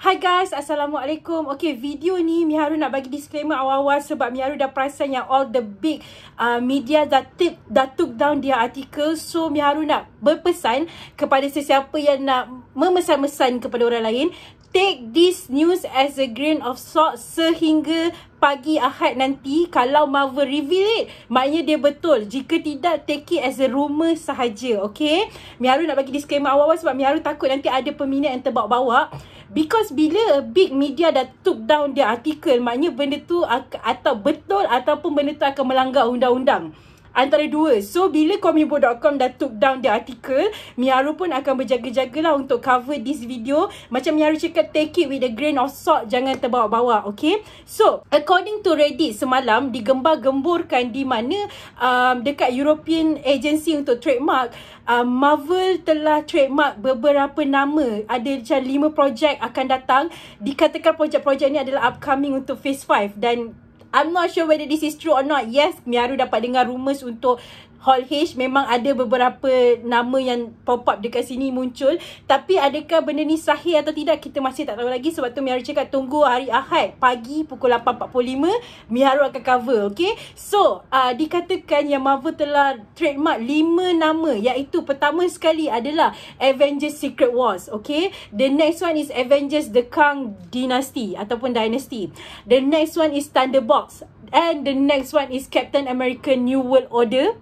Hi guys, Assalamualaikum. Okay, video ni Miharu nak bagi disclaimer awal-awal sebab Miharu dah perasan yang all the big uh, media dah, tip, dah took down dia artikel. So, Miharu nak berpesan kepada sesiapa yang nak memesan-mesan kepada orang lain. Take this news as a grain of salt sehingga pagi Ahad nanti kalau Marvel reveal it maknanya dia betul jika tidak take it as a rumor sahaja okay Miharu nak bagi disclaimer awal-awal sebab Miharu takut nanti ada peminat yang terbawa-bawa because bila big media dah took down dia artikel maknanya benda tu atau betul ataupun benda tu akan melanggar undang-undang Antara dua. So, bila Komibo.com dah took down the article, Miaru pun akan berjaga-jagalah untuk cover this video. Macam Miaru cakap, take it with a grain of salt. Jangan terbawa-bawa, okay? So, according to Reddit semalam, digembar-gemburkan di mana um, dekat European Agency untuk trademark, um, Marvel telah trademark beberapa nama. Ada macam lima projek akan datang. Dikatakan projek-projek ni adalah upcoming untuk Phase 5. Dan I'm not sure whether this is true or not. Yes, Miaru dapat dengar rumours untuk Hall H memang ada beberapa nama yang pop up dekat sini muncul. Tapi adakah benda ni sahih atau tidak kita masih tak tahu lagi. Sebab tu Miharu cakap tunggu hari Ahad pagi pukul 8.45 Miharu akan cover okay so uh, dikatakan yang Marvel telah trademark 5 nama. Iaitu pertama sekali adalah Avengers Secret Wars okay the next one is Avengers The Kang Dynasty ataupun Dynasty. The next one is Thunderbolts. And the next one is Captain America New World Order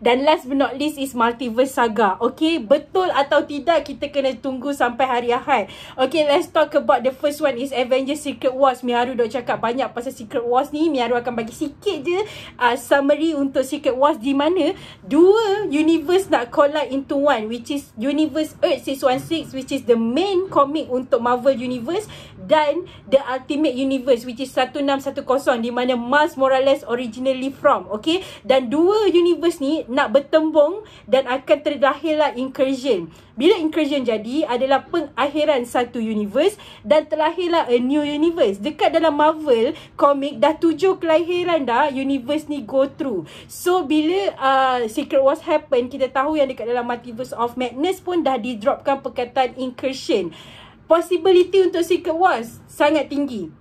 dan last but not least is Multiverse Saga. Okay, betul atau tidak kita kena tunggu sampai hari Ahad. Okay, let's talk about the first one is Avengers Secret Wars. Miharu dah cakap banyak pasal Secret Wars ni. Miharu akan bagi sikit je uh, summary untuk Secret Wars di mana dua universe nak collide into one which is Universe Earth 616 which is the main comic untuk Marvel Universe dan The Ultimate Universe which is 1610 di mana Miles Morales originally from. Okay, dan dua universe ni nak bertembung dan akan terlahirlah incursion. Bila incursion jadi adalah pengakhiran satu universe dan terlahirlah a new universe. Dekat dalam Marvel komik dah tujuh kelahiran dah universe ni go through. So bila uh, Secret Wars happen kita tahu yang dekat dalam Multiverse of Madness pun dah di dropkan perkataan incursion. Possibility untuk Secret Wars sangat tinggi.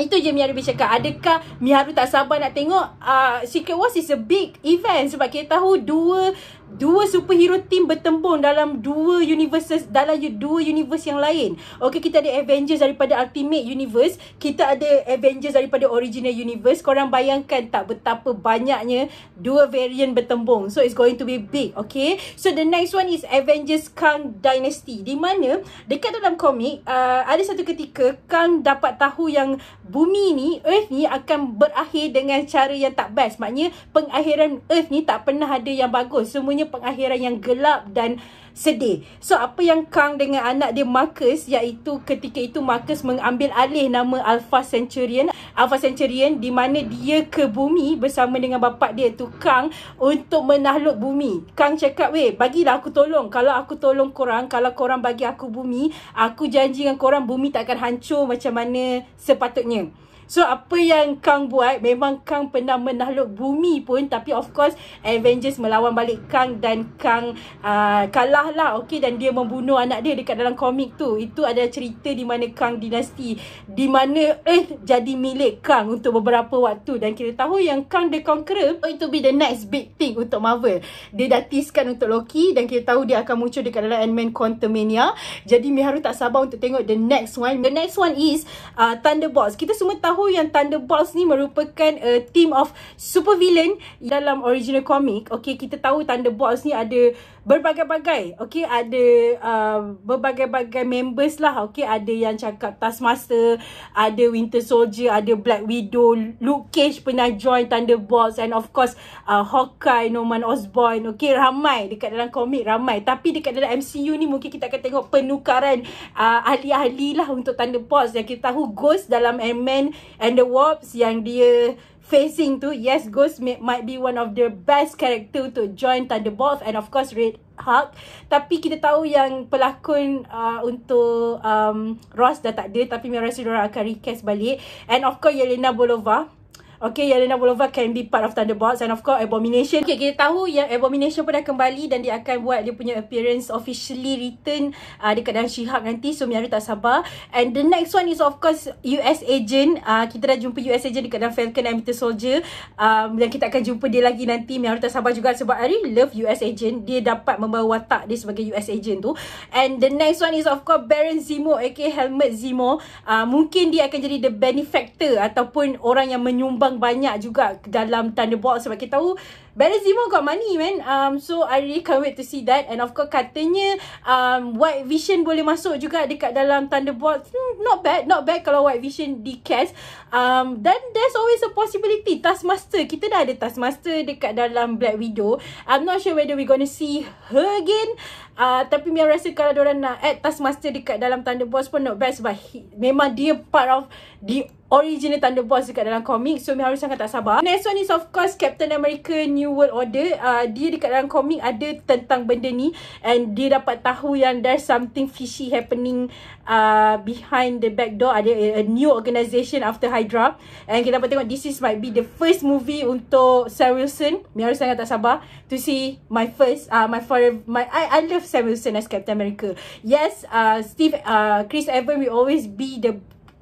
Itu je Miharu boleh cakap. Adakah Miharu tak sabar nak tengok uh, Secret Wars is a big event sebab kita tahu dua dua superhero team bertembung dalam dua universes dalam dua universe yang lain. Okay, kita ada Avengers daripada Ultimate Universe, kita ada Avengers daripada Original Universe. Korang bayangkan tak betapa banyaknya dua variant bertembung. So it's going to be big, okay? So the next one is Avengers Kang Dynasty. Di mana dekat dalam komik uh, ada satu ketika Kang dapat tahu yang bumi ni, Earth ni akan berakhir dengan cara yang tak best. Maknanya pengakhiran Earth ni tak pernah ada yang bagus. Semuanya semuanya pengakhiran yang gelap dan sedih. So apa yang Kang dengan anak dia Marcus iaitu ketika itu Marcus mengambil alih nama Alpha Centurion. Alpha Centurion di mana dia ke bumi bersama dengan bapa dia tu Kang untuk menakluk bumi. Kang cakap, "Weh, bagilah aku tolong. Kalau aku tolong korang, kalau korang bagi aku bumi, aku janji dengan korang bumi tak akan hancur macam mana sepatutnya." So apa yang Kang buat Memang Kang pernah menakluk bumi pun Tapi of course Avengers melawan balik Kang Dan Kang uh, kalah lah okay? Dan dia membunuh anak dia Dekat dalam komik tu. Itu adalah cerita di mana Kang dinasti Di mana Earth jadi milik Kang Untuk beberapa waktu. Dan kita tahu yang Kang the Conqueror Going to be the next big thing untuk Marvel. Dia dah teasekan untuk Loki Dan kita tahu dia akan muncul dekat dalam Ant-Man Quantumania. Jadi Miharu tak sabar untuk tengok the next one. The next one is uh, Thunderbolts. Kita semua tahu tahu yang Thunderbolts ni merupakan a uh, team of super villain dalam original comic. Okay, kita tahu Thunderbolts ni ada berbagai-bagai. Okay, ada uh, berbagai-bagai members lah. Okay, ada yang cakap Taskmaster, ada Winter Soldier, ada Black Widow, Luke Cage pernah join Thunderbolts and of course uh, Hawkeye, Norman Osborn. Okay, ramai dekat dalam komik ramai. Tapi dekat dalam MCU ni mungkin kita akan tengok penukaran uh, ahli-ahli lah untuk Thunderbolts. Yang kita tahu Ghost dalam Ant-Man and the Wasp yang dia facing tu yes Ghost may, might be one of the best character to join Thunderbolts and of course Red Hulk. Tapi kita tahu yang pelakon uh, untuk um, Ross dah tak ada tapi rasa diorang akan recast balik. And of course Yelena Bolova Okay, Yelena Volova can be part of Thunderbolts and of course Abomination. Okay, kita tahu yang Abomination pun dah kembali dan dia akan buat dia punya appearance officially return uh, dekat dalam She-Hulk nanti. So, Miaru tak sabar. And the next one is of course US Agent. Uh, kita dah jumpa US Agent dekat dalam Falcon and Winter Soldier. Um, dan kita akan jumpa dia lagi nanti. Miaru tak sabar juga sebab I really love US Agent. Dia dapat membawa watak dia sebagai US Agent tu. And the next one is of course Baron Zemo aka Helmet Zemo. Uh, mungkin dia akan jadi the benefactor ataupun orang yang menyumbang banyak juga dalam Thunderbolt sebab kita tahu Baron Zemo got money man. Um, So I really can't wait to see that. And of course katanya um, White Vision boleh masuk juga dekat dalam Thunderbolt hmm, Not bad, not bad kalau White Vision di cast um, Then there's always a possibility. Taskmaster, kita dah ada Taskmaster dekat dalam Black Widow. I'm not sure whether we gonna see her again uh, Tapi Mia rasa kalau diorang nak add Taskmaster dekat dalam Thunderbolts pun not bad Sebab he, memang dia part of the original Thunderbolts dekat dalam komik So Mia harus sangat tak sabar. Next one is of course Captain America New World Order. Uh, Dia dekat dalam komik ada tentang benda ni. And dia dapat tahu yang there's something fishy happening uh, Behind the back door. Ada a, a new organisation after Hydra. And kita dapat tengok this is might be the first movie untuk Sam Wilson. Mia harus sangat tak sabar. To see my first uh, My forever my, I, I love Sam Wilson as Captain America Yes, uh, Steve, uh, Chris Evans will always be the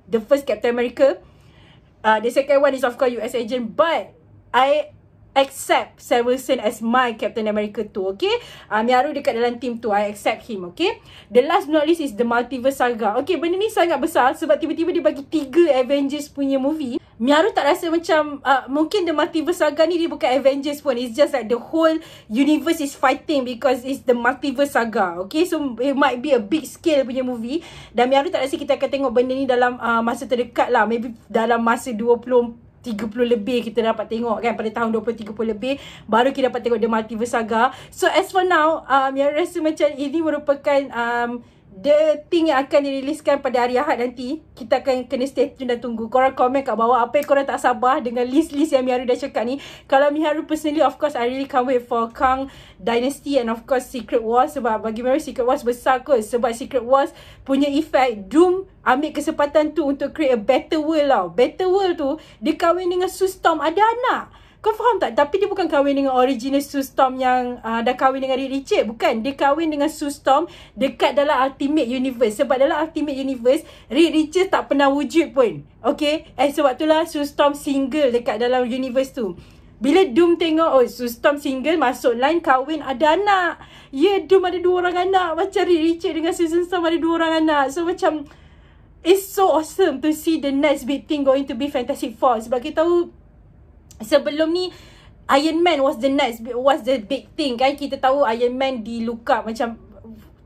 the first Captain America. Uh, the second one is of course US Agent. But I accept Sam Wilson as my Captain America too. Okay. Uh, Miaru dekat dalam team tu. I accept him. Okay. The last not least is the Multiverse Saga. Okay. Benda ni sangat besar. Sebab tiba-tiba dia bagi tiga Avengers punya movie. Miaru tak rasa macam uh, mungkin the multiverse saga ni dia bukan Avengers pun. It's just like the whole universe is fighting because it's the multiverse saga. Okay, so it might be a big scale punya movie. Dan Miaru tak rasa kita akan tengok benda ni dalam uh, masa terdekat lah. Maybe dalam masa 20 30 lebih kita dapat tengok kan pada tahun 20 30 lebih baru kita dapat tengok the multiverse saga. So as for now, um, Miaru rasa macam ini merupakan um, The thing yang akan diriliskan pada hari Ahad nanti Kita akan kena stay tune dan tunggu. Korang komen kat bawah Apa yang korang tak sabar Dengan list-list yang Miharu dah cakap ni. Kalau Miharu personally Of course I really can't wait for Kang Dynasty And of course Secret Wars. Sebab bagi Miharu Secret Wars besar kot. Sebab Secret Wars Punya effect Doom Ambil kesempatan tu Untuk create a better world tau. Better world tu Dia kahwin dengan Sue Storm Ada anak kau faham tak? Tapi dia bukan kahwin dengan original Sue Storm yang uh, dah kahwin dengan Reed Richard. Bukan. Dia kahwin dengan Sue Storm dekat dalam Ultimate Universe. Sebab dalam Ultimate Universe, Reed Richard tak pernah wujud pun. Okay? Eh, sebab itulah Sue Storm single dekat dalam universe tu. Bila Doom tengok, oh Sue Storm single, masuk line, kahwin, ada anak. Ya, yeah, Doom ada dua orang anak. Macam Reed Richard dengan Susan Storm ada dua orang anak. So, macam... It's so awesome to see the next big thing going to be Fantastic Four. Sebab kita tahu sebelum ni Iron Man was the next was the big thing kan kita tahu Iron Man di look up macam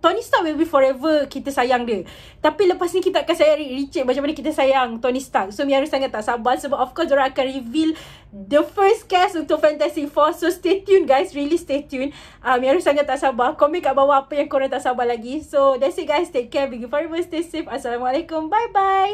Tony Stark will be forever kita sayang dia. Tapi lepas ni kita akan sayang Richard macam mana kita sayang Tony Stark. So Miaru sangat tak sabar sebab of course orang akan reveal the first cast untuk Fantastic Four. So stay tuned guys, really stay tuned. Uh, Miaru sangat tak sabar. Komen kat bawah apa yang korang tak sabar lagi. So that's it guys, take care, be forever, stay safe. Assalamualaikum, bye bye.